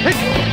It's